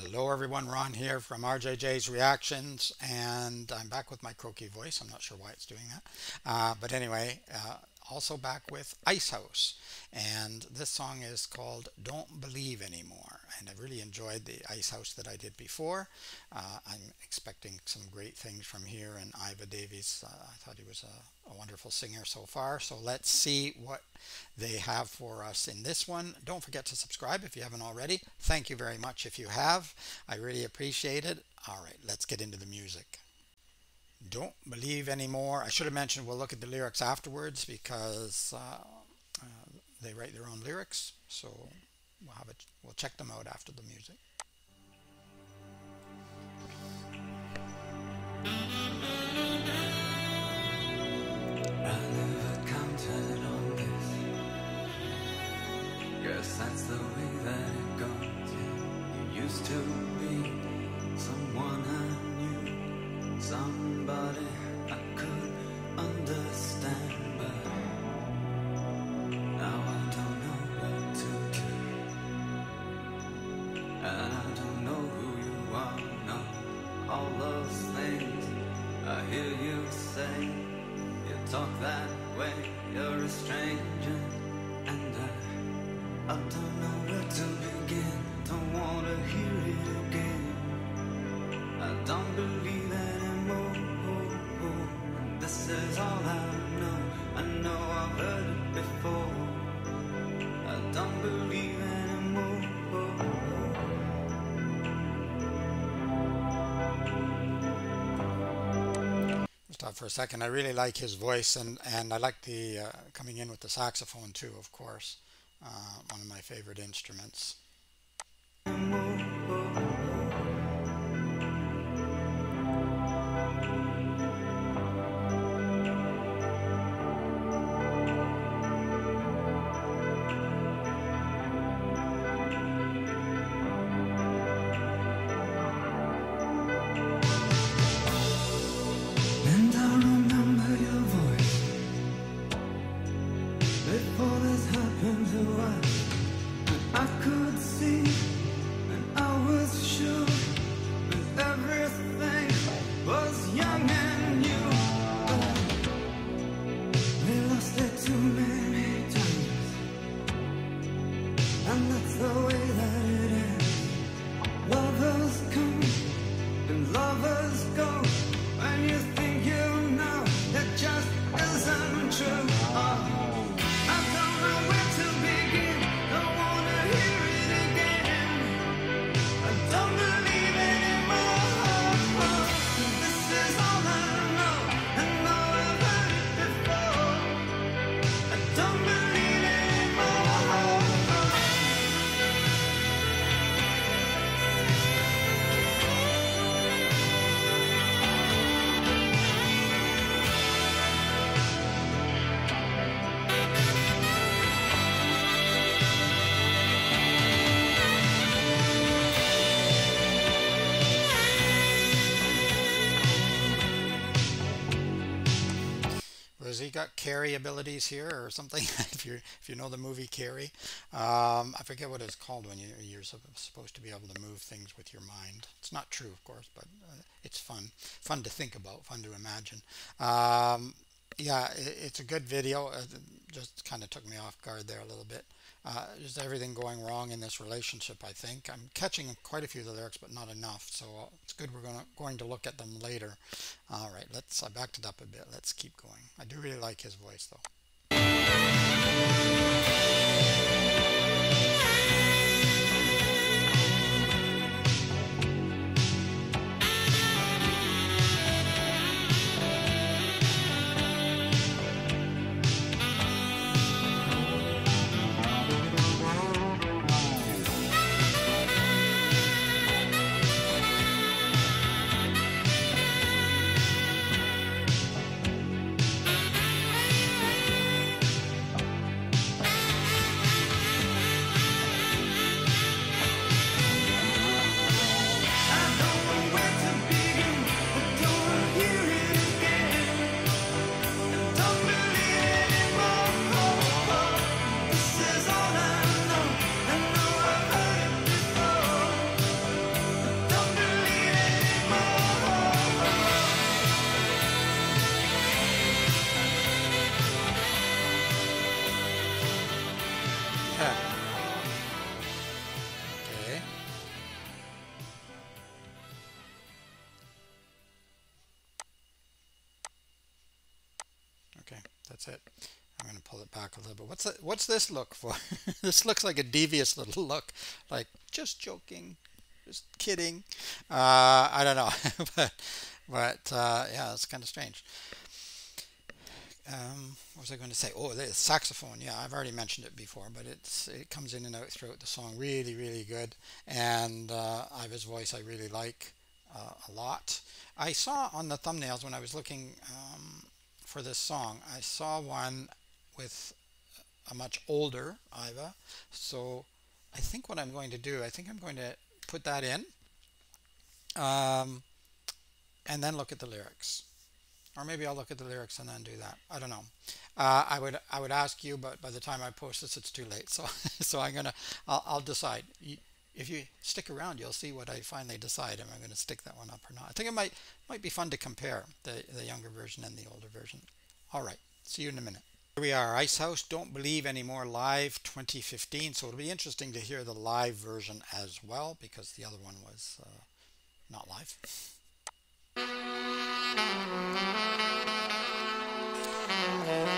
Hello everyone, Ron here from RJJ's Reactions and I'm back with my croaky voice. I'm not sure why it's doing that. Uh, but anyway, uh, also back with Icehouse and this song is called Don't Believe Anymore and I really enjoyed the Icehouse that I did before. Uh, I'm expecting some great things from here and Iva Davies, uh, I thought he was a, a wonderful singer so far. So let's see what they have for us in this one. Don't forget to subscribe if you haven't already. Thank you very much if you have. I really appreciate it. All right, let's get into the music don't believe anymore. I should have mentioned we'll look at the lyrics afterwards because uh, uh, they write their own lyrics. So we'll have it. We'll check them out after the music. Guess that's the way that it goes. You used to be someone I knew, somebody Stop for a second. I really like his voice, and and I like the uh, coming in with the saxophone too. Of course, uh, one of my favorite instruments. He got Carrie abilities here or something? if you if you know the movie Carrie, um, I forget what it's called when you, you're supposed to be able to move things with your mind. It's not true, of course, but uh, it's fun, fun to think about, fun to imagine. Um, yeah, it, it's a good video. Uh, just kind of took me off guard there a little bit. Uh, everything going wrong in this relationship. I think I'm catching quite a few of the lyrics, but not enough. So uh, it's good. We're gonna going to look at them later. All right, let's. I backed it up a bit. Let's keep going. I do really like his voice, though. That's it. I'm going to pull it back a little bit. What's that, what's this look for? this looks like a devious little look, like just joking, just kidding. Uh, I don't know, but but uh, yeah, it's kind of strange. Um, what was I going to say? Oh, the saxophone. Yeah, I've already mentioned it before, but it's it comes in and out throughout the song. Really, really good. And uh, Iva's voice I really like uh, a lot. I saw on the thumbnails when I was looking um, for this song, I saw one with a much older Iva. So I think what I'm going to do, I think I'm going to put that in um, and then look at the lyrics or maybe I'll look at the lyrics and then do that. I don't know. Uh, I would I would ask you, but by the time I post this, it's too late. So so I'm gonna I'll, I'll decide. If you stick around, you'll see what I finally decide. Am I going to stick that one up or not? I think it might might be fun to compare the the younger version and the older version. All right. See you in a minute. Here we are, Icehouse Don't Believe Anymore Live 2015. So it'll be interesting to hear the live version as well because the other one was uh, not live.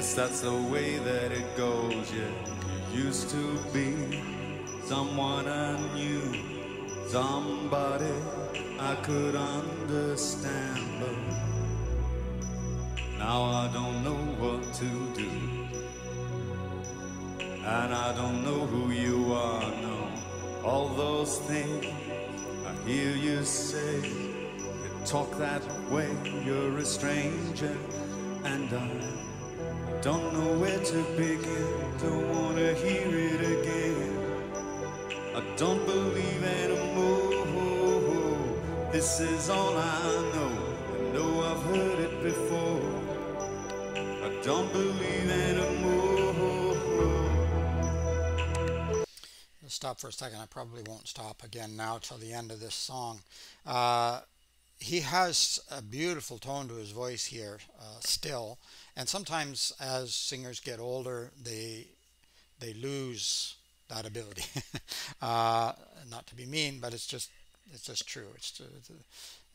Guess that's the way that it goes. Yeah, you used to be someone I knew, somebody I could understand. But now I don't know what to do, and I don't know who you are. No, all those things I hear you say. You talk that way, you're a stranger, and I don't know where to begin. Don't wanna hear it again. I don't believe anymore. This is all I know. I know I've heard it before. I don't believe anymore. Stop for a second. I probably won't stop again now till the end of this song. Uh, he has a beautiful tone to his voice here uh, still, and sometimes as singers get older, they they lose that ability. uh, not to be mean, but it's just it's just true. It's the, the,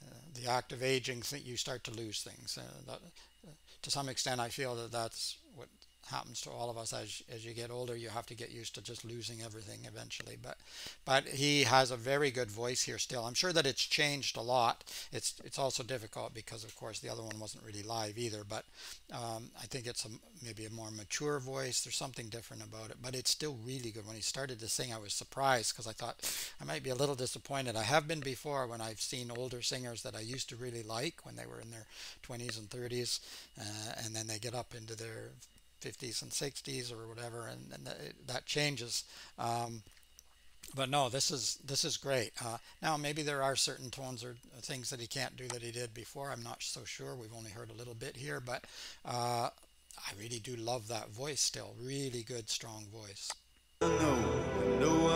uh, the act of aging. Th- you start to lose things. Uh, that, uh, to some extent, I feel that that's what happens to all of us as as you get older. You have to get used to just losing everything eventually. But but he has a very good voice here still. I'm sure that it's changed a lot. It's it's also difficult because of course the other one wasn't really live either. But um, I think it's a, maybe a more mature voice. There's something different about it. But it's still really good. When he started to sing, I was surprised because I thought I might be a little disappointed. I have been before when I've seen older singers that I used to really like when they were in their 20s and 30s, uh, and then they get up into their 50s and 60s or whatever, and, and that, changes. Um, but no, this is this is great. Uh, now maybe there are certain tones or things that he can't do that he did before. I'm not so sure. We've only heard a little bit here, but uh, I really do love that voice still. Really good, strong voice. I know, I know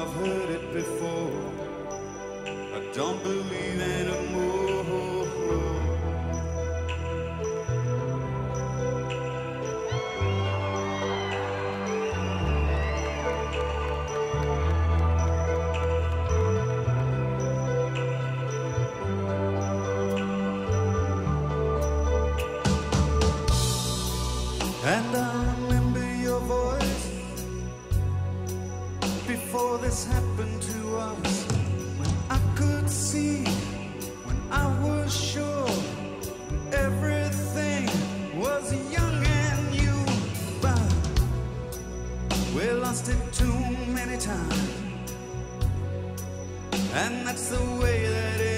And I remember your voice before this happened to us. When I could see, when I was sure, everything was young and new. But we lost it too many times. And that's the way that it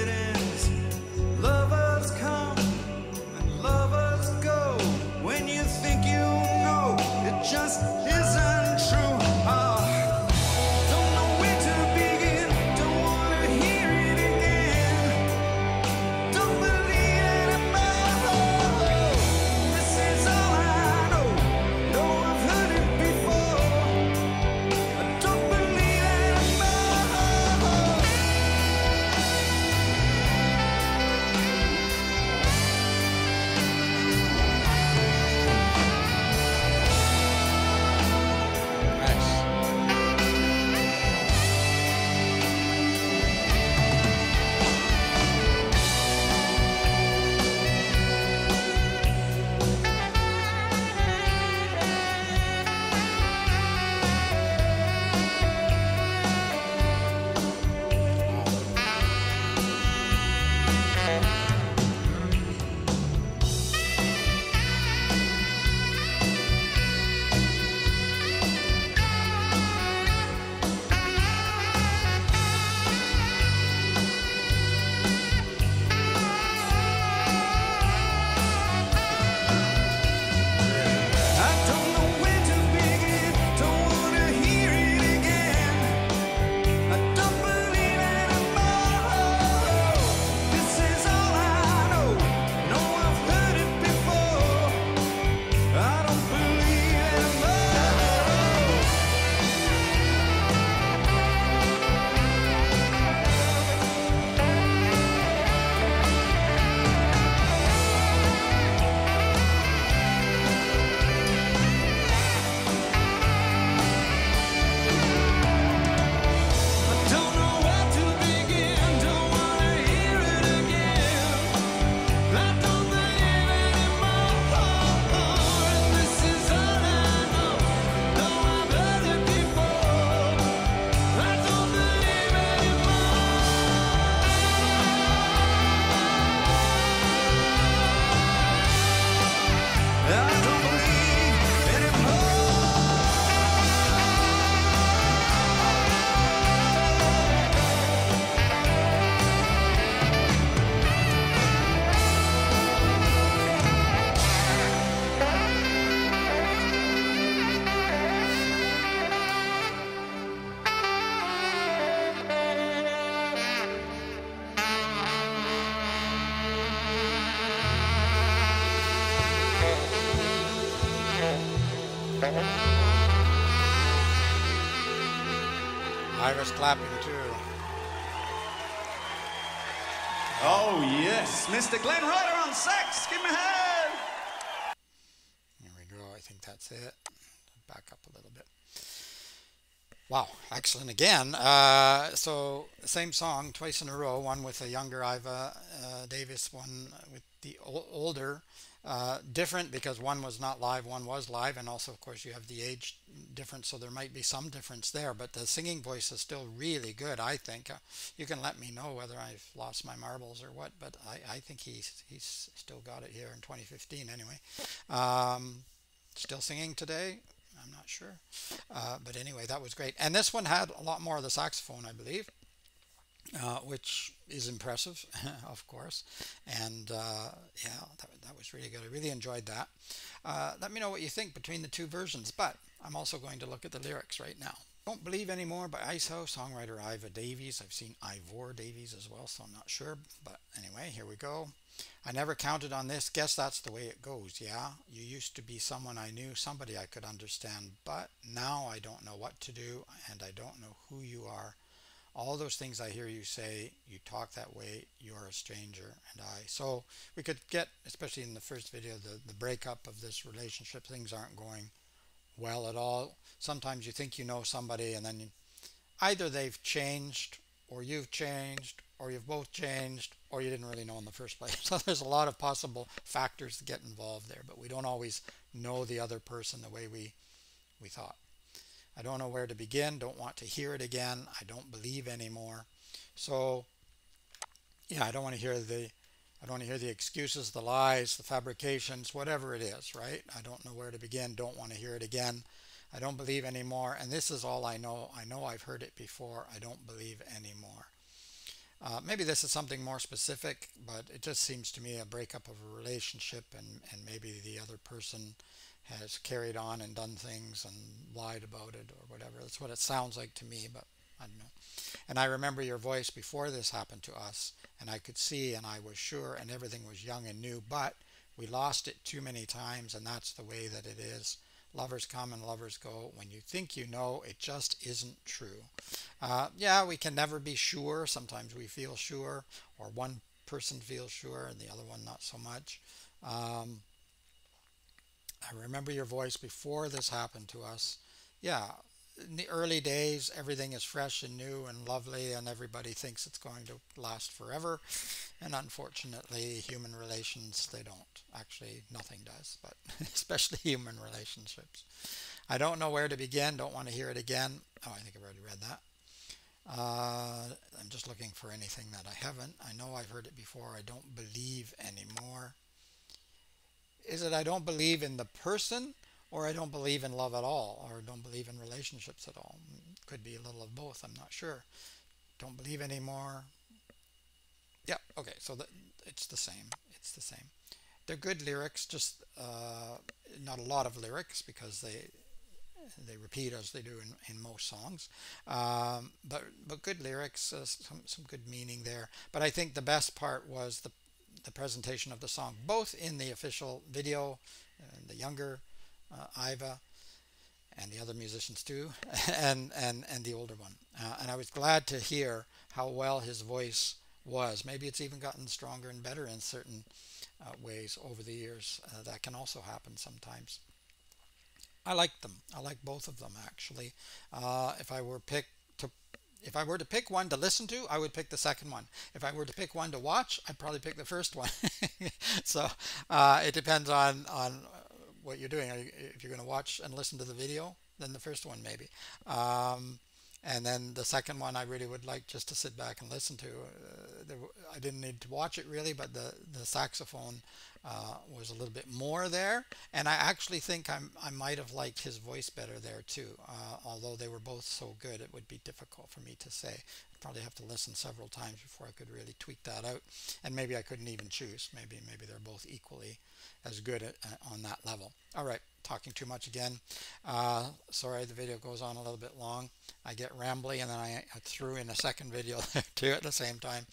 Clapping too. Oh yes, Mr. Glenn Reither on sax. Give me a hand. There we go. I think that's it. Back up a little bit. Wow, excellent again. Uh, so same song twice in a row. One with a younger Iva uh, Davis, one with the ol- older. Uh, different because one was not live, one was live, and also of course you have the age difference, so there might be some difference there. But the singing voice is still really good, I think. Uh, you can let me know whether I've lost my marbles or what, but I, I think he's he's still got it here in 2015 anyway. Um, still singing today. I'm not sure. Uh, but anyway, that was great. And this one had a lot more of the saxophone, I believe, uh, which is impressive, of course. And uh, yeah, that, that was really good. I really enjoyed that. Uh, let me know what you think between the two versions. But I'm also going to look at the lyrics right now. Don't Believe Anymore by Icehouse, songwriter Iva Davies. I've seen Ivor Davies as well, so I'm not sure. But anyway, here we go. I never counted on this. Guess that's the way it goes. Yeah, you used to be someone I knew, somebody I could understand, but now I don't know what to do and I don't know who you are. All those things I hear you say, you talk that way, you're a stranger, and I. So we could get, especially in the first video, the, the breakup of this relationship. Things aren't going well at all. Sometimes you think you know somebody, and then you, either they've changed, or you've changed, or you've both changed, or you didn't really know in the first place. So there's a lot of possible factors to get involved there, but we don't always know the other person the way we we thought. I don't know where to begin, don't want to hear it again, I don't believe anymore. So yeah, I don't want to hear the I don't want to hear the excuses, the lies, the fabrications, whatever it is, right? I don't know where to begin, don't want to hear it again. I don't believe anymore, and this is all I know. I know I've heard it before. I don't believe anymore. Uh, maybe this is something more specific, but it just seems to me a breakup of a relationship, and, and maybe the other person has carried on and done things and lied about it or whatever. That's what it sounds like to me, but I don't know. And I remember your voice before this happened to us, and I could see and I was sure, and everything was young and new, but we lost it too many times, and that's the way that it is. Lovers come and lovers go. When you think you know, it just isn't true. Uh, yeah, we can never be sure. Sometimes we feel sure, or one person feels sure and the other one not so much. Um, I remember your voice before this happened to us. Yeah, in the early days, everything is fresh and new and lovely, and everybody thinks it's going to last forever. And unfortunately, human relations, they don't. Actually, nothing does, but especially human relationships. I don't know where to begin, don't want to hear it again. Oh, I think I've already read that. Uh, I'm just looking for anything that I haven't. I know I've heard it before. I don't believe anymore. Is it I don't believe in the person or I don't believe in love at all, or don't believe in relationships at all. Could be a little of both, I'm not sure. Don't believe anymore. Yeah, okay, so the, it's the same. It's the same. They're good lyrics, just uh, not a lot of lyrics because they they repeat as they do in, in most songs. Um, but but good lyrics, uh, some some good meaning there. But I think the best part was the the presentation of the song, both in the official video, uh, the younger uh, Iva and the other musicians too, and and and the older one. Uh, and I was glad to hear how well his voice was. Maybe it's even gotten stronger and better in certain uh, ways over the years. Uh, that can also happen sometimes. I like them. I like both of them actually. Uh, if I were pick to, if I were to pick one to listen to, I would pick the second one. If I were to pick one to watch, I'd probably pick the first one. so uh, it depends on on what you're doing. if you're going to watch and listen to the video, then the first one maybe. Um, and then the second one I really would like just to sit back and listen to. Uh, there, I didn't need to watch it really, but the, the saxophone uh, was a little bit more there. And I actually think I'm, I might have liked his voice better there too. Uh, although they were both so good, it would be difficult for me to say. I'd probably have to listen several times before I could really tweak that out. And maybe I couldn't even choose. Maybe maybe they're both equally as good at, uh, on that level. All right, talking too much again. Uh, sorry, the video goes on a little bit long. I get rambly and then I, I threw in a second video there too at the same time.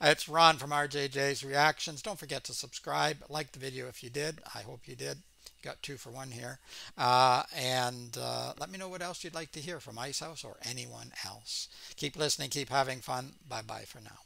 It's Ron from RJJ's Reactions. Don't forget to subscribe. Like the video if you did. I hope you did. You got two for one here. Uh, and uh, let me know what else you'd like to hear from Icehouse or anyone else. Keep listening, keep having fun. Bye-bye for now.